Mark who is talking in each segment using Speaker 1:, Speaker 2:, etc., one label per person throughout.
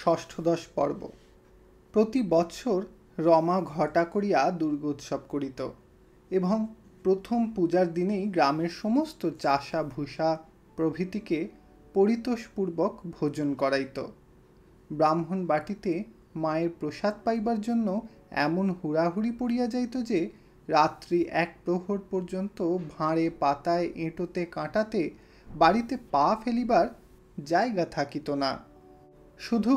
Speaker 1: ষষ্ঠদশ পর্ব। প্রতি বৎসর রমা ঘটা করিয়া দুর্গোৎসব করিত এবং প্রথম পূজার দিনেই গ্রামের সমস্ত চাষা ভূষা প্রভৃতিকে পরিতোষপূর্বক ভোজন করাইত। ব্রাহ্মণ বাটিতে মায়ের প্রসাদ পাইবার জন্য এমন হুড়াহুড়ি পড়িয়া যাইত যে, রাত্রি এক প্রহর পর্যন্ত ভাঁড়ে পাতায় এঁটোতে কাঁটাতে বাড়িতে পা ফেলিবার জায়গা থাকিত না। শুধু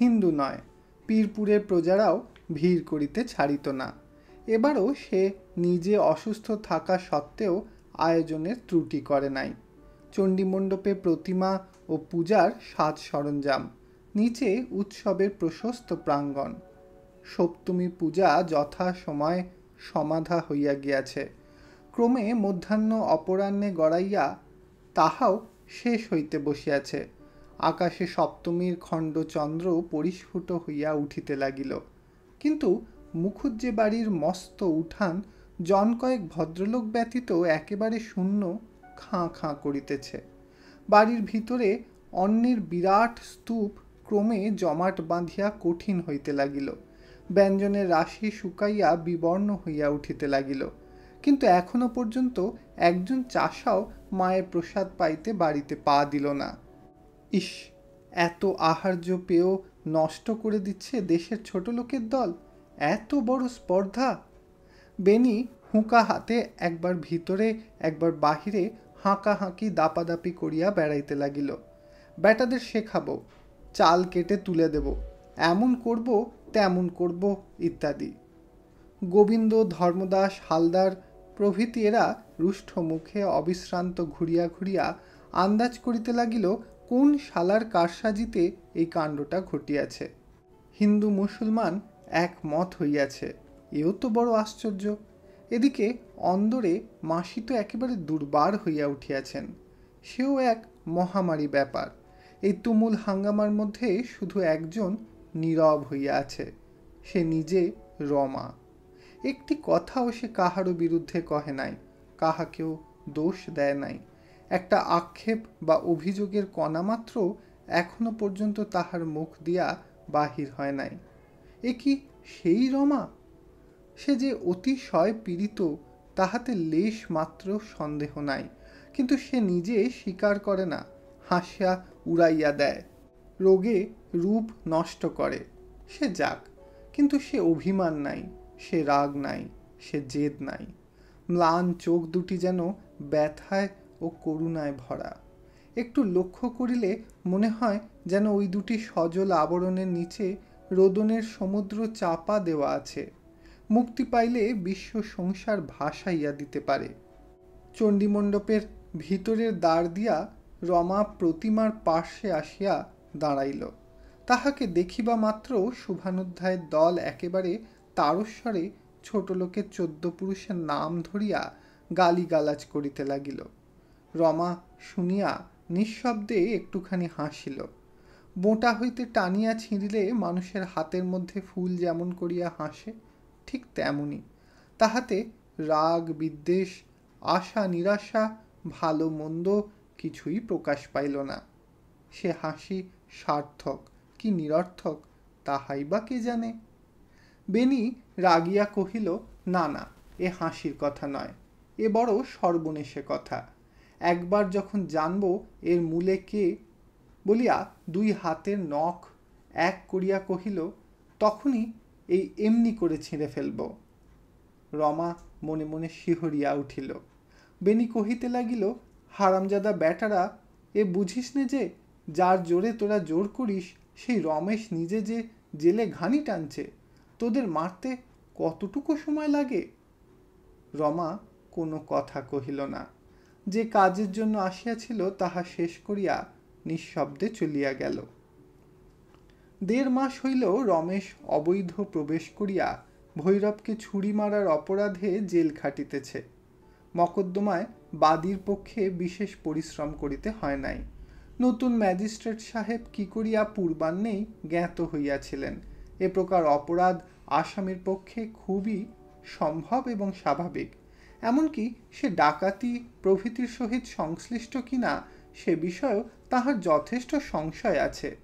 Speaker 1: হিন্দু নয়, পীরপুরের প্রজারাও ভিড় করিতে ছাড়িত না। এবারও সে নিজে অসুস্থ থাকা সত্ত্বেও আয়োজনের ত্রুটি করে নাই। চণ্ডীমণ্ডপে প্রতিমা ও পূজার সাজ সরঞ্জাম, নিচে উৎসবের প্রশস্ত প্রাঙ্গণ। সপ্তমী পূজা যথা সময় সমাধা হইয়া গিয়াছে। ক্রমে মধ্যাহ্ন অপরাহ্নে গড়াইয়া তাহাও শেষ হইতে বসিয়াছে। আকাশে সপ্তমীর খণ্ড চন্দ্র পরিস্ফুট হইয়া উঠিতে লাগিল। কিন্তু মুখুজ্জে বাড়ির মস্ত উঠান জন কয়েক ভদ্রলোক ব্যতীত একেবারে শূন্য খাঁ খাঁ করিতেছে। বাড়ির ভিতরে অন্যের বিরাট স্তূপ ক্রমে জমাট বাঁধিয়া কঠিন হইতে লাগিল। ব্যঞ্জনের রাশি শুকাইয়া বিবর্ণ হইয়া উঠিতে লাগিল। কিন্তু এখনও পর্যন্ত একজন চাষাও মায়ের প্রসাদ পাইতে বাড়িতে পা দিল না। ইস, এত আহার্য পেয়েও নষ্ট করে দিচ্ছে দেশের ছোট লোকের দল? এত বড় স্পর্ধা? বেনি হুঁকা হাতে একবার ভিতরে, একবার বাহিরে হাঁকা হাঁকি দাপাদাপি করিয়া বেড়াইতে লাগিল। বেটাদের শেখাবো, চাল কেটে তুলে দেব, এমন করব, তেমন করব ইত্যাদি। গোবিন্দ, ধর্মদাস, হালদার প্রভৃতি এরা রুষ্ট মুখে অবিশ্রান্ত ঘুরিয়া ঘুরিয়া আন্দাজ করিতে লাগিল কোন শালার কারসাজিতে এই কাণ্ডটা ঘটিয়াছে? হিন্দু মুসলমান এক মত হইয়াছে। এও তো বড় আশ্চর্য। এদিকে অন্দরে মাসি তো একেবারে দুর্বার হইয়া উঠিয়াছেন। সেও এক মহামারী ব্যাপার। এই তুমুল হাঙ্গামার মধ্যে শুধু একজন নীরব হইয়া আছে, সে নিজে রমা। একটি কথাও সে কাহারও বিরুদ্ধে কহে নাই, কাহাকেও দোষ দেয় নাই। একটা আক্ষেপ বা অভিযোগের কণামাত্র এখনও পর্যন্ত তাহার মুখ দিয়া বাহির হয় নাই। এ কি সেই রমা? সে যে অতিশয় পীড়িত, তাহাতে লেশ মাত্র সন্দেহ নাই, কিন্তু সে নিজে স্বীকার করে না, হাসিয়া উড়াইয়া দেয়, রোগে রূপ নষ্ট করে। সে যাক, কিন্তু সে অভিমান নাই, সে রাগ নাই, সে জেদ নাই। ম্লান চোখ দুটি যেন ব্যথায় ও করুণায় ভরা। একটু লক্ষ্য করিলে মনে হয় যেন ওই দুটি সজল আবরণের নিচে রোদনের সমুদ্র চাপা দেওয়া আছে। মুক্তি পাইলে বিশ্ব সংসার ভাসাইয়া দিতে পারে। চণ্ডীমণ্ডপের ভিতরের দ্বার দিয়া রমা প্রতিমার পার্শ্বে আসিয়া দাঁড়াইল। তাহাকে দেখিবা মাত্র শুভানুধ্যায়ের দল একেবারে তারস্বরে ছোট লোকের চোদ্দ পুরুষের নাম ধরিয়া গালিগালাজ করিতে লাগিল। রমা শুনিয়া নিঃশব্দে একটুখানি হাসিল। বোঁটা হইতে টানিয়া ছিঁড়িলে মানুষের হাতের মধ্যে ফুল যেমন করিয়া হাসে, ঠিক তেমনই তাহাতে রাগ, বিদ্বেষ, আশা, নিরাশা, ভালো, মন্দ কিছুই প্রকাশ পাইল না। সে হাসি সার্থক কি নিরর্থক তাহাই বা কে জানে? বেনি রাগিয়া কহিল, না না, এ হাসির কথা নয়, এ বড় সর্বনেশে কথা। একবার যখন জানব এর মূলে কে বলিয়া দুই হাতের নখ এক করিয়া কহিল, তখনই এই এমনি করে ছিঁড়ে ফেলব। রমা মনে মনে শিহরিয়া উঠিল। বেনি কহিতে লাগিল, হারামজাদা ব্যাটারা, এ বুঝিস নে যে যার জোরে তোরা জোর করিস, সেই রমেশ নিজে যে জেলে ঘানি টানছে, তোদের মারতে কতটুকু সময় লাগে? রমা কোনো কথা কহিল না। যে কাজের জন্য আসিয়াছিল, তাহা শেষ করিয়া নিঃশব্দে চলিয়া গেল। দেড় মাস হইল রমেশ অবৈধ প্রবেশ করিয়া ভৈরবকে ছুরি মারার অপরাধে জেল খাটিতেছে। মকদ্দমায় বাদীর পক্ষে বিশেষ পরিশ্রম করিতে হয় নাই। নতুন ম্যাজিস্ট্রেট সাহেব কি করিয়া পূর্বান্নেই জ্ঞাত হইয়াছিলেন? এ প্রকার অপরাধ আসামির পক্ষে খুবই সম্ভব এবং স্বাভাবিক। এমনকি সে ডাকাতি প্রভৃতির সহিত সংশ্লিষ্ট কিনা সে বিষয়েও তাহার যথেষ্ট সংশয় আছে।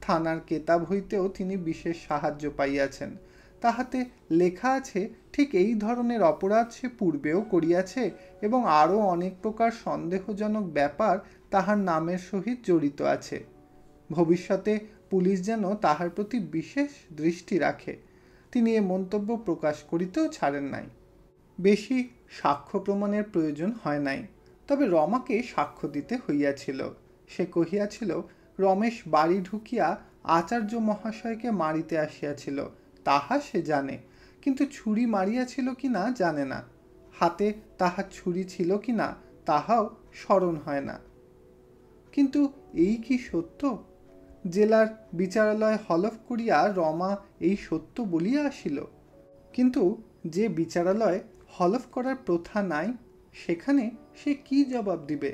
Speaker 1: থানার কেতাব হইতেও তিনি বিশেষ সাহায্য পাইয়াছেন। তাহাতে লেখা আছে, ঠিক এই ধরনের অপরাধ সে পূর্বেও করিয়াছে এবং আরও অনেক প্রকার সন্দেহজনক ব্যাপার তাহার নামের সহিত জড়িত আছে। ভবিষ্যতে পুলিশ যেন তাহার প্রতি বিশেষ দৃষ্টি রাখে। তিনি এ মন্তব্য প্রকাশ করিতেও ছাড়েন নাই। বেশি সাক্ষ্য প্রমাণের প্রয়োজন হয় নাই। তবে রমাকে সাক্ষ্য দিতে হইয়াছিল। সে কহিয়াছিল, রমেশ বাড়ি ঢুকিয়া আচার্য মহাশয়কে মারিতে আসিয়াছিল, তাহা সে জানে। কিন্তু ছুরি মারিয়াছিল কি না জানে না। হাতে তাহার ছুরি ছিল কি না তাহাও স্মরণ হয় না। কিন্তু এই কি সত্য? জেলার বিচারালয় হলফ করিয়া রমা এই সত্য বলিয়া আসিল। কিন্তু যে বিচারালয় হলফ করার প্রথা নাই, সেখানে সে কি জবাব দিবে?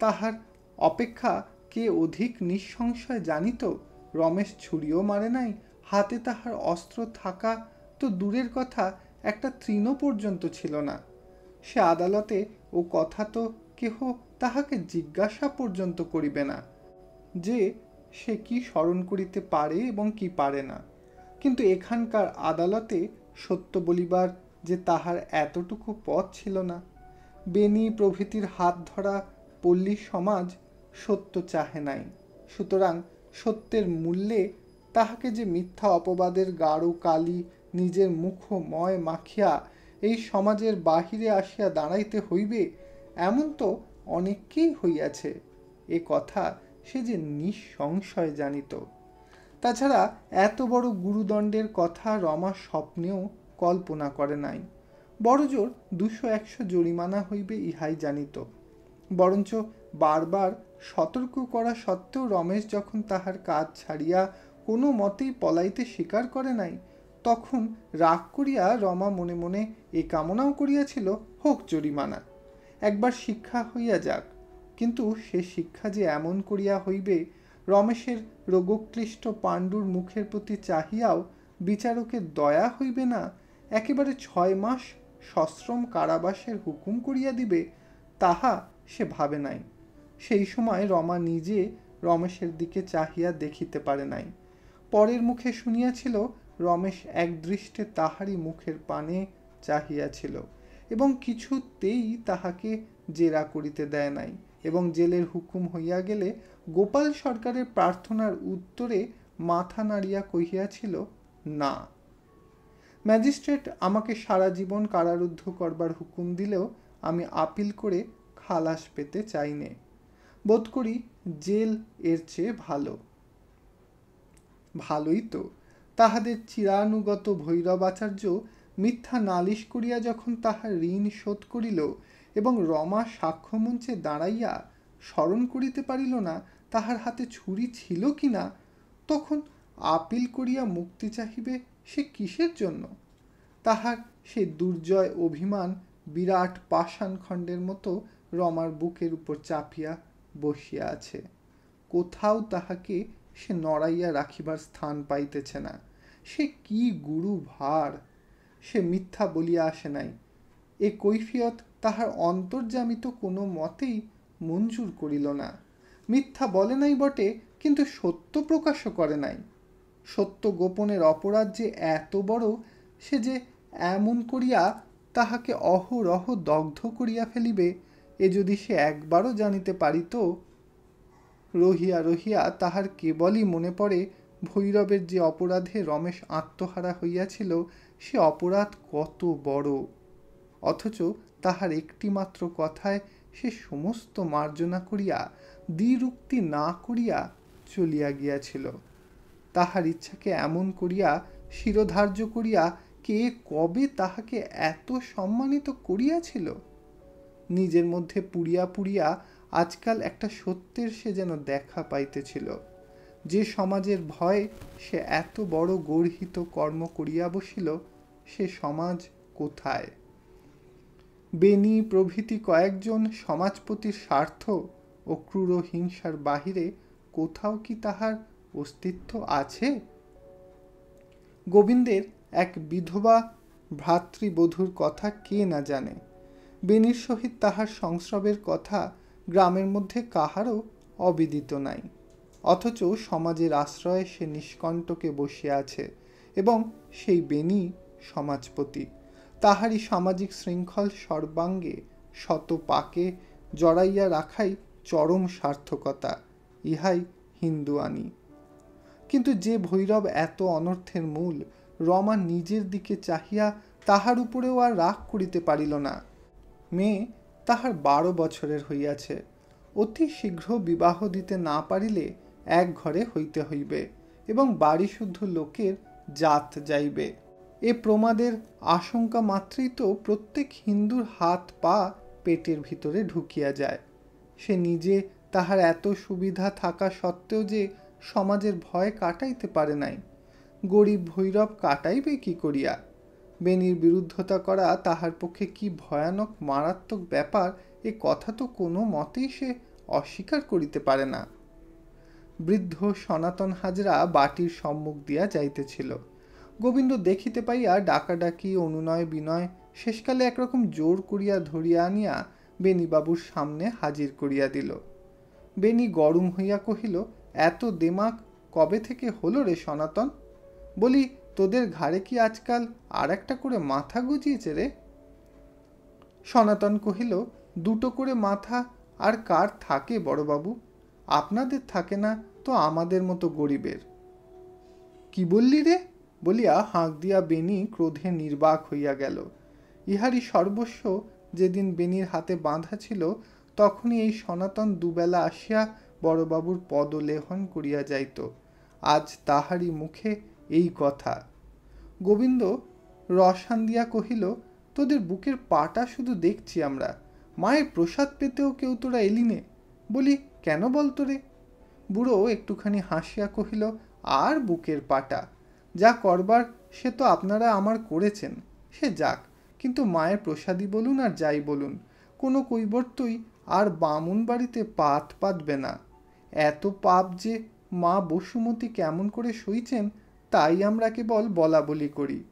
Speaker 1: তাহার অপেক্ষা কে অধিক নিঃসংশয় জানিত? রমেশ ছুরিও মারে নাই, হাতে তাহার অস্ত্র থাকা তো দূরের কথা, একটা তৃণ পর্যন্ত ছিল না। সে আদালতে ও কথা তো কেহ তাহাকে জিজ্ঞাসা পর্যন্ত করিবে না, যে সে কি স্মরণ করিতে পারে এবং কি পারে না। কিন্তু এখানকার আদালতে সত্য বলিবার যে তাহার এতটুকু পথ ছিল না। বেনি প্রভৃতির হাত ধরা পল্লী সমাজ সত্য চাহে নাই। সুতরাং সত্যের মূল্যে তাহাকে যে মিথ্যা অপবাদের গাঢ় কালি নিজের মুখময় মাখিয়া এই সমাজের বাহিরে আসিয়া দাঁড়াইতে হইবে, এমন তো অনেককেই হইয়াছে। এ কথা সে যে নিঃসংশয় জানিত। তাছাড়া এত বড় গুরুদণ্ডের কথা রমা স্বপ্নেও কল্পনা করে নাই। বড়জোর দুশো একশো জরিমানা হইবে ইহাই জানিত। বরঞ্চ বারবার সতর্ক করা সত্ত্বেও রমেশ যখন তাহার কাজ ছাড়িয়া কোনো মতেই পলাইতে স্বীকার করে নাই, তখন রাগ করিয়া রমা মনে মনে এ কামনাও করিয়াছিল, হোক জরিমানা, একবার শিক্ষা হইয়া যাক। কিন্তু সে শিক্ষা যে এমন করিয়া হইবে, রমেশের রোগক্লিষ্ট পাণ্ডুর মুখের প্রতি চাহিয়াও বিচারকের দয়া হইবে না একেবারে ছয় মাস সশ্রম কারাবাসের হুকুম করিয়া দিবে, তাহা সে ভাবে নাই। সেই সময় রমা নিজে রমেশের দিকে চাহিয়া দেখিতে পারে নাই। পরের মুখে শুনিয়াছিল, রমেশ একদৃষ্টে তাহারই মুখের পানে চাহিয়াছিল এবং কিছুতেই তাহাকে জেরা করিতে দেয় নাই এবং জেলের হুকুম হইয়া গেলে গোপাল সরকারের প্রার্থনার উত্তরে মাথা নাড়িয়া কহিয়াছিল, না। ম্যাজিস্ট্রেট আমাকে সারা জীবন কারারুদ্ধ করবার হুকুম দিলেও আমি আপিল করে খালাস পেতে চাই নে বোধ করি জেল এর চেয়ে ভালো। ভালোই তো। তাহাদের চিরানুগত ভৈরব আচার্য মিথ্যা নালিশ করিয়া যখন তাহার ঋণ শোধ করিল এবং রমা সাক্ষ্যমঞ্চে দাঁড়াইয়া স্মরণ করিতে পারিল না তাহার হাতে ছুরি ছিল কি না তখন আপিল করিয়া মুক্তি চাহিবে সে কিসের জন্য? তাহার সে দুর্জয় অভিমান বিরাট পাষাণ খণ্ডের মতো রমার বুকের উপর চাপিয়া বসিয়া আছে। কোথাও তাহাকে সে নড়াইয়া রাখিবার স্থান পাইতেছে না। সে কি গুরু ভার? সে মিথ্যা বলিয়া আসে নাই। এ কৈফিয়ত তাহার অন্তর্জামিত কোনো মতেই মঞ্জুর করিল না। মিথ্যা বলে নাই বটে, কিন্তু সত্য প্রকাশও করে নাই। সত্য গোপনের অপরাধ যে এত বড়, সে যে এমন করিয়া তাহাকে অহরহ দগ্ধ করিয়া ফেলিবে, এ যদি সে একবারও জানিতে পারিত, রহিয়া রহিয়া তাহার কেবলই মনে পড়ে, ভৈরবের যে অপরাধে রমেশ আত্মহারা হইয়াছিল, সে অপরাধ কত বড়। অথচ তাহার একটিমাত্র কথায় সে সমস্ত মার্জনা করিয়া, দ্বিরুক্তি না করিয়া চলিয়া গিয়াছিল। তাহার ইচ্ছাকে এমন করিয়া, শিরোধার্য করিয়া কে কবে তাহাকে এত সম্মানিত করিয়াছিল? নিজের মধ্যে পুড়িয়া পুড়িয়া আজকাল একটা সত্যের সে যেন দেখা পাইতেছিল। যে সমাজের ভয় সে এত বড় গর্হিত কর্ম করিয়া বসিল, সে সমাজ কোথায়? বেনি প্রভৃতি কয়েকজন সমাজপতির স্বার্থ ও ক্রূর হিংসার বাহিরে কোথাও কি তাহার অস্তিত্ব আছে? গোবিন্দের এক বিধবা ভ্রাতৃবধূর কথা কে না জানে। বেনির সহিত তাহার সংস্রবের কথা গ্রামের মধ্যে কাহারও অবিদিত নাই। অথচ সমাজের আশ্রয়ে সে নিষ্কণ্টকে বসিয়া আছে এবং সেই বেনি সমাজপতি। তাহারই সামাজিক শৃঙ্খল সর্বাঙ্গে শত পাকে জড়াইয়া রাখাই চরম সার্থকতা, ইহাই হিন্দু আনি কিন্তু যে ভৈরব এত অনর্থের মূল, রমা নিজের দিকে চাহিয়া তাহার উপরেও আর রাগ করিতে পারিল না। মেয়ে তাহার বারো বছরের হইয়াছে, অতি শীঘ্র বিবাহ দিতে না পারিলে এক ঘরে হইতে হইবে এবং বাড়ি শুদ্ধ লোকের জাত যাইবে। এ প্রমাদের আশঙ্কা মাত্রই তো প্রত্যেক হিন্দুর হাত পা পেটের ভিতরে ঢুকিয়া যায়। সে নিজে তাহার এত সুবিধা থাকা সত্ত্বেও যে সমাজের ভয় কাটাইতে পারে নাই। গরিব ভৈরব কাটাইবে কি করিয়া? বেনির বিরুদ্ধতা করা তাহার পক্ষে কি ভয়ানক, মারাত্মক ব্যাপার, এ কথা তো কোনো মতেই সে অস্বীকার করিতে পারে না। বৃদ্ধ সনাতন হাজরা বাটির সম্মুখ দিয়া যাইতেছিল। গোবিন্দ দেখিতে পাইয়া ডাকাডাকি, অনুনয় বিনয় শেষকালে একরকম জোর করিয়া ধরিয়া আনিয়া বেনিবাবুর সামনে হাজির করিয়া দিল। বেনি গরম হইয়া কহিল এত দেমাক কবে থেকে হলো রে সনাতন? বলি, তোদের ঘাড়ে কি আজকাল আর একটা করে মাথা গুজিয়েছে রে? সনাতন কহিল, দুটো করে মাথা আর কার থাকে বড়বাবু? আপনাদের থাকে না তো আমাদের মতো গরিবের। কি বললি রে? বলিয়া হাঁক দিয়া বেনি ক্রোধে নির্বাক হইয়া গেল। ইহারই সর্বস্ব যেদিন বেনির হাতে বাঁধা ছিল, তখনই এই সনাতন দুবেলা আসিয়া বড়বাবুর পদলেহন করিয়া যাইত। আজ তাহারই মুখে এই কথা। গোবিন্দ রসান দিয়া কহিল, তোদের বুকের পাটা শুধু দেখছি আমরা। মায়ের প্রসাদ পেতেও কেউ তোরা এলিনে বলি, কেন বলতো রে বুড়ো একটুখানি হাসিয়া কহিল, আর বুকের পাটা? যা করবার, সে তো আপনারা আমার করেছেন। সে যাক, কিন্তু মায়ের প্রসাদী বলুন আর যাই বলুন। কোনো কৈবর্তই আর বামুন বাড়িতে পাত পাতবে না। এত পাপ যে মা বসুমতী কেমন করে সইছেন, তাই আমরা কেবল বলা বলি করি।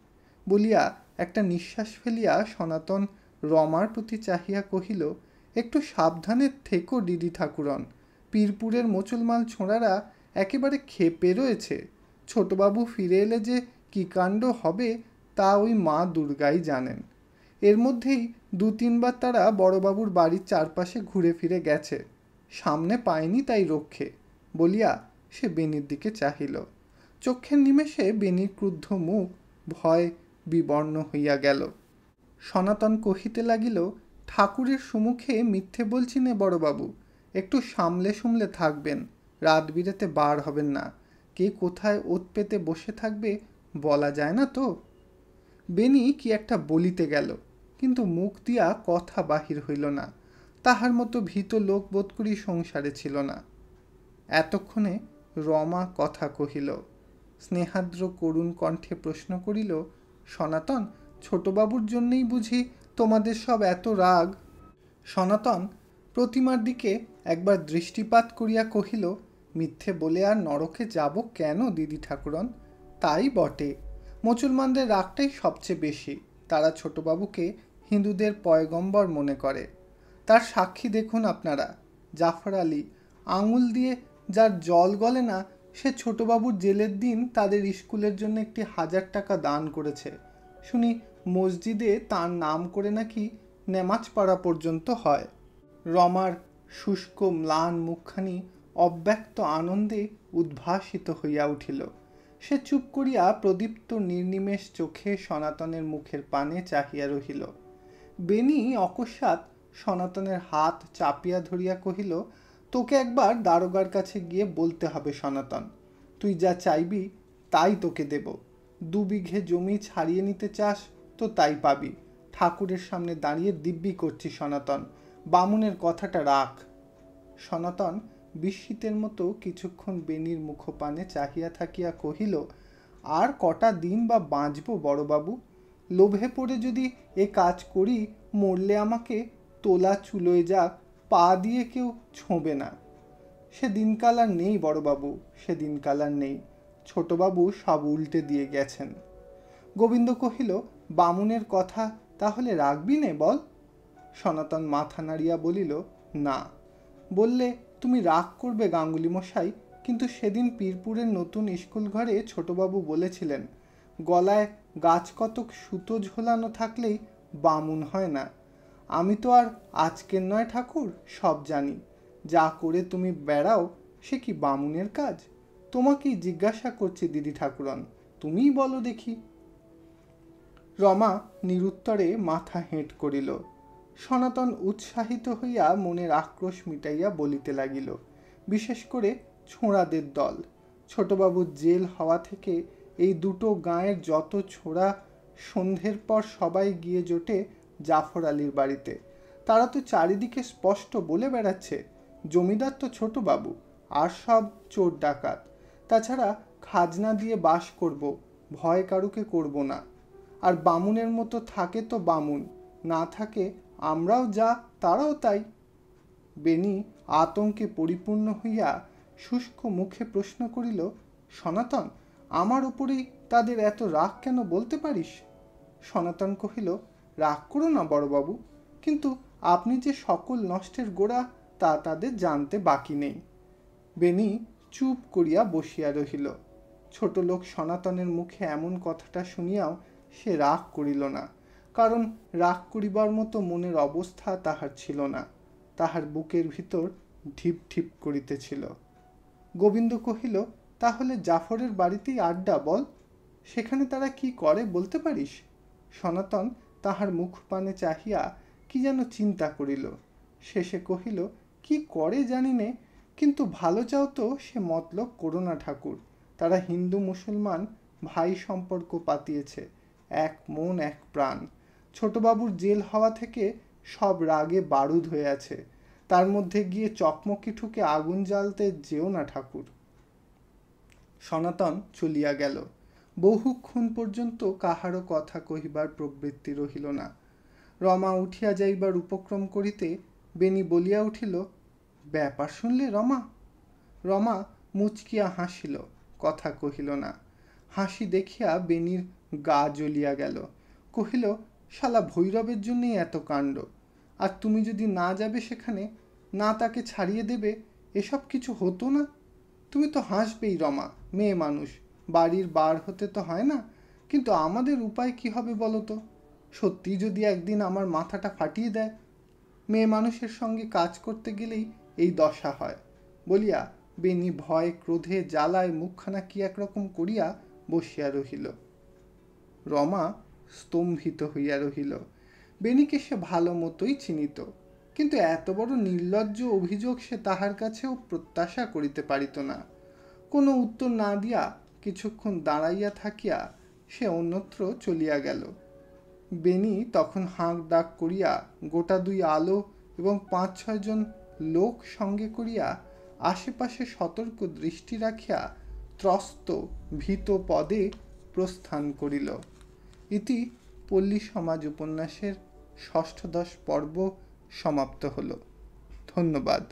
Speaker 1: বলিয়া একটা নিঃশ্বাস ফেলিয়া সনাতন রমার প্রতি চাহিয়া কহিল, একটু সাবধানে থেকো ডিডি ঠাকুরন। পীরপুরের মুসলমান ছোঁড়ারা একেবারে খেপে রয়েছে। ছোটবাবু ফিরে এলে যে কী কাণ্ড হবে, তা ওই মা দুর্গাই জানেন। এর মধ্যেই দু তিনবার তারা বড়বাবুর বাড়ির চারপাশে ঘুরে ফিরে গেছে। সামনে পায়নি তাই রক্ষে, বলিয়া সে বেনির দিকে চাহিল। চক্ষের নিমেষে বেনির ক্রুদ্ধ মুখ ভয় বিবর্ণ হইয়া গেল। সনাতন কহিতে লাগিল, ঠাকুরের সম্মুখে মিথ্যে বলছি নে বড়বাবু, একটু সামলে সুমলে থাকবেন, রাত বিরেতে বার হবেন না, কে কোথায় ওত পেতে বসে থাকবে বলা যায় না তো? বেনি কি একটা বলিতে গেল, কিন্তু মুখ দিয়া কথা বাহির হইল না। তাহার মতো ভীত লোক বোধ করি সংসারে ছিল না। এতক্ষণে রমা কথা কহিল, স্নেহাদ্র করুণ কণ্ঠে প্রশ্ন করিল, সনাতন, ছোটবাবুর জন্যেই বুঝি তোমাদের সব এত রাগ? সনাতন প্রতিমার দিকে একবার দৃষ্টিপাত করিয়া কহিল, মিথ্যে বলে আর নরকে যাব কেন, দিদি ঠাকুরন? তাই বটে। মুসলমানদের রাগটাই সবচেয়ে বেশি। তারা ছোটবাবুকে হিন্দুদের পয়গম্বর মনে করে। তার সাক্ষী দেখুন আপনারা। জাফর আলী, আঙুল দিয়ে যার জল গলে না, সে ছোটবাবুর জেলের দিন তাদের স্কুলের জন্য একটি হাজার টাকা দান করেছে। শুনি, মসজিদে তার নাম করে নাকি নেমাজ পাড়া পর্যন্ত হয়। রমার শুষ্ক ম্লান মুখখানি অব্যক্ত আনন্দে উদ্ভাসিত হইয়া উঠিল। সে চুপ করিয়া প্রদীপ্ত নির্নিমেষ চোখে সনাতনের মুখের পানে চাহিয়া রহিল। বেনি অকস্মাৎ সনাতনের হাত চাপিয়া ধরিয়া কহিল, তোকে একবার দারোগার কাছে গিয়ে বলতে হবে সনাতন। তুই যা চাইবি, তাই তোকে দেব। দু বিঘে জমি ছাড়িয়ে নিতে চাস, তো তাই পাবি। ঠাকুরের সামনে দাঁড়িয়ে দিব্যি করছি সনাতন। বামুনের কথাটা রাখ। সনাতন বিস্মিতের মতো কিছুক্ষণ বেনির মুখপানে চাহিয়া থাকিয়া কহিল, আর কটা দিন বা বাঁচব বড়বাবু? লোভে পড়ে যদি এ কাজ করি, মরলে আমাকে তোলা চুলোয় যাক, পা দিয়ে কেউ ছোঁবে না। সে দিনকাল আর নেই বড়বাবু সে দিনকাল আর নেই। ছোটবাবু সব উল্টে দিয়ে গেছেন। গোবিন্দ কহিল, বামুনের কথা তাহলে রাখবি নে বল? সনাতন মাথা নাড়িয়া বলিল, না। বললে, তুমি রাগ করবে গাঙ্গুলি মশাই কিন্তু সেদিন পীরপুরের নতুন স্কুল ঘরে ছোটবাবু বলেছিলেন, গলায় গাছ কতক সুতো ঝোলানো থাকলেই বামুন হয় না। আমি তো আর আজকের নয় ঠাকুর, সব জানি। যা করে তুমি বেড়াও, সে কি বামুনের কাজ? তোমাকেই জিজ্ঞাসা করছি দিদি ঠাকুরন, তুমিই বলো দেখি। রমা নিরুত্তরে মাথা হেঁট করিল। সনাতন উৎসাহিত হইয়া মনের আক্রোশ মিটাইয়া বলিতে লাগিল, বিশেষ করে ছোঁড়াদের দল। ছোটবাবুর জেল হওয়া থেকে এই দুটো গাঁয়ের যত ছোড়া সন্ধ্যের পর সবাই গিয়ে জোটে জাফর আলীর বাড়িতে। তারা তো চারিদিকে স্পষ্ট বলে বেড়াচ্ছে, জমিদার তো ছোটবাবু আর সব চোর ডাকাত। তাছাড়া খাজনা দিয়ে বাস করব, ভয় কারুকে করব না। আর বামুনের মতো থাকে তো বামুন, না থাকে আমরাও যা, তারাও তাই। বেনি আতঙ্কে পরিপূর্ণ হইয়া শুষ্ক মুখে প্রশ্ন করিল, সনাতন, আমার উপরেই তাদের এত রাগ কেন বলতে পারিস? সনাতন কহিল রাগ করো না বড়বাবু। কিন্তু আপনি যে সকল নষ্টের গোড়া, তা তাদের জানতে বাকি নেই। বেনি চুপ করিয়া বসিয়া রহিল। ছোট লোক সনাতনের মুখে এমন কথাটা শুনিয়াও সে রাগ করিল না। কারণ রাগ করিবার মতো মনের অবস্থা তাহার ছিল না। তাহার বুকের ভিতর ঢিপ ঢিপ করিতেছিল। গোবিন্দ কহিল, তাহলে জাফরের বাড়িতেই আড্ডা বল। সেখানে তারা কি করে বলতে পারিস? সনাতন তাহার মুখ পানে চাহিয়া কি যেন চিন্তা করিল। শেষে কহিল, কি করে জানি নে, কিন্তু ভালো চাও তো, সে মতলব করো না ঠাকুর। তারা হিন্দু মুসলমান ভাই সম্পর্ক পাতিয়েছে, এক মন, এক প্রাণ। ছোটবাবুর জেল হওয়া থেকে সব রাগে বারুদ হয়ে আছে। তার মধ্যে গিয়ে চকমকি ঠুকে আগুন জ্বালতে যেও না ঠাকুর। সনাতন চলিয়া গেল। বহুক্ষণ পর্যন্ত কাহারও কথা কহিবার প্রবৃত্তি রহিল না। রমা উঠিয়া যাইবার উপক্রম করিতে বেনি বলিয়া উঠিল, ব্যাপার শুনলে রমা? রমা মুচকিয়া হাসিল, কথা কহিল না। হাসি দেখিয়া বেনির গা জ্বলিয়া গেল, কহিল, শালা ভৈরবের জন্যই এত কাণ্ড, আর তুমি যদি না যাবে সেখানে, না তাকে ছাড়িয়ে দেবে, এসব কিছু হতো না? তুমি তো হাসবেই রমা, মেয়ে মানুষ বাড়ির বার হতে তো হয় না, কিন্তু আমাদের উপায় কি হবে বলো তো সত্যি যদি একদিন আমার মাথাটা ফাটিয়ে দেয়, মেয়ে মানুষের সঙ্গে কাজ করতে গেলেই এই দশা হয়। বলিয়া বেনি ভয় ক্রোধে জ্বালায় মুখখানা কি একরকম করিয়া বসিয়া রহিল। রমা স্তম্ভিত হইয়া রহিল। বেনিকে সে ভালো মতোই চিনিত, কিন্তু এত বড় নির্লজ্জ অভিযোগ সে তাহার কাছেও প্রত্যাশা করিতে পারিত না। কোনো উত্তর না দিয়া কিছুক্ষণ দাঁড়াইয়া থাকিয়া সে অন্যত্র চলিয়া গেল। বেনি তখন হাঁক ডাক করিয়া গোটা দুই আলো এবং পাঁচ ছয়জন লোক সঙ্গে করিয়া আশেপাশে সতর্ক দৃষ্টি রাখিয়া ত্রস্ত, ভীত পদে প্রস্থান করিল। ইতি পল্লী সমাজ উপন্যাসের ষষ্ঠদশ পর্ব সমাপ্ত হল। ধন্যবাদ।